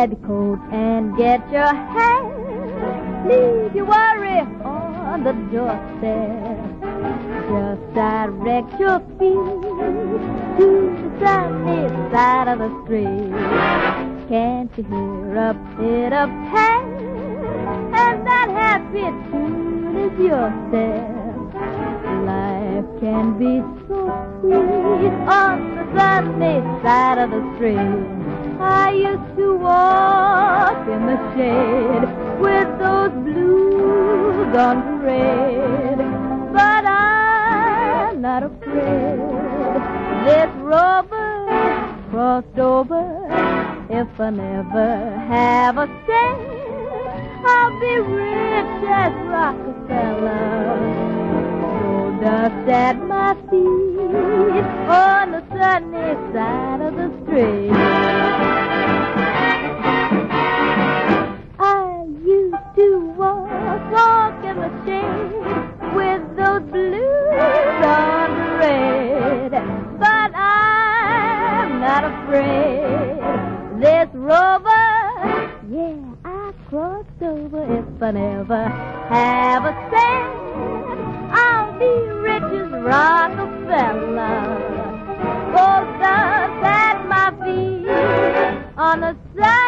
grab your coat and get your hat. Leave your worry on the doorstep. Just direct your feet to the sunny side of the street. Can't you hear a bit of pan? And that happy tune is your step. Life can be so sweet on the sunny side of the street. I used to walk in the shade with those blues on parade, but I'm not afraid. This rover crossed over. If I never have a cent, I'll be rich as Rockefeller. Dust at my feet on the sunny side not afraid. This rover, yeah, I crossed over. If I never have a cent, I'll be rich as Rockefeller. Gold dust at my feet on the sunny